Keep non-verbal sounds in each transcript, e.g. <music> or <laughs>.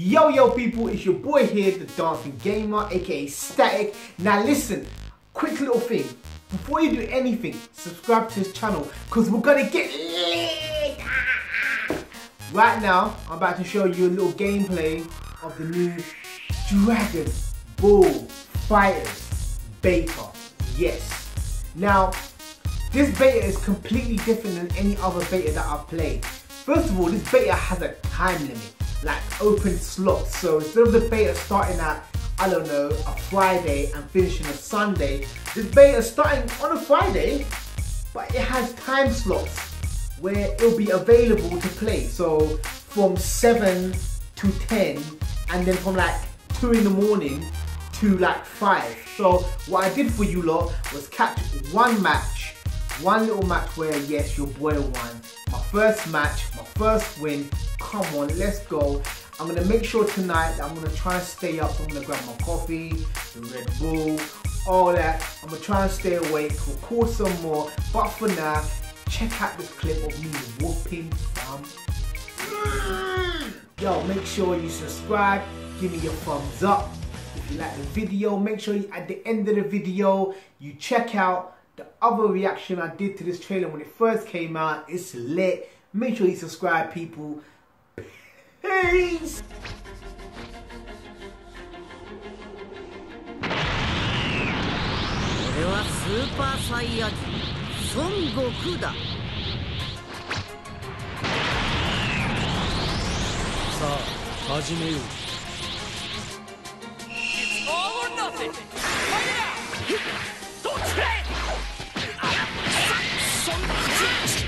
Yo, yo, people, it's your boy here, the Dancing Gamer, aka Static. Now, listen, quick little thing. Before you do anything, subscribe to this channel because we're gonna get lit. <laughs> Right now, I'm about to show you a little gameplay of the new Dragon Ball FighterZ beta. Yes. Now, this beta is completely different than any other beta that I've played. First of all, this beta has a time limit like open slots. So instead of the beta starting at, I don't know, a Friday and finishing a Sunday, this beta is starting on a Friday, but it has time slots where it'll be available to play. So from 7 to 10 and then from like 2 in the morning to like 5. So what I did for you lot was catch one match, one little match where yes, your boy won. My first match, my first win, come on, let's go. I'm gonna make sure tonight I'm gonna try and stay up. I'm gonna grab my coffee, the Red Bull, all that. I'm gonna try and stay awake, record some more. But for now, check out this clip of me whooping <laughs> Yo, make sure you subscribe, give me your thumbs up. If you like the video, make sure you, at the end of the video, you check out the other reaction I did to this trailer when it first came out. It's lit. Make sure you subscribe, people. Peace! This is Super Saiyan Son Goku. Da. さあ始めよう It's all or nothing! Fight it out! どっちへあっさっそんな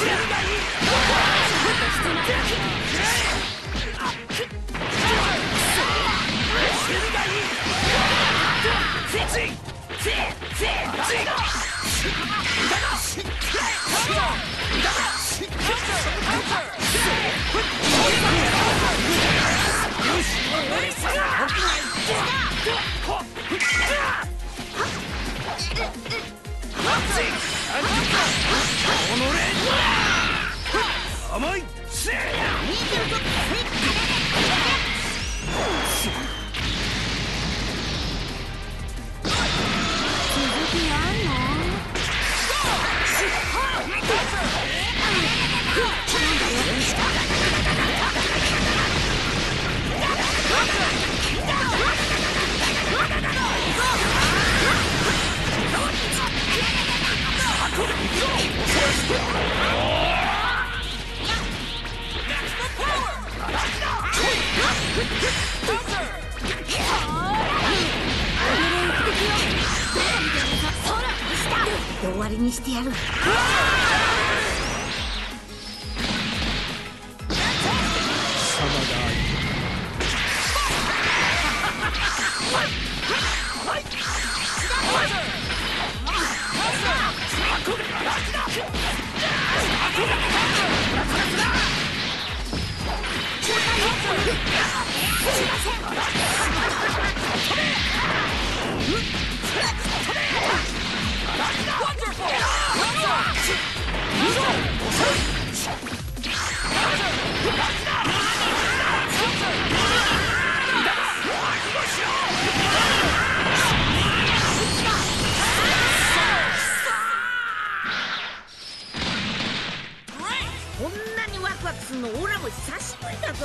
よし甘い見てる終わりにしてやる。こんなにワクワクするのオラも久しぶりだぞ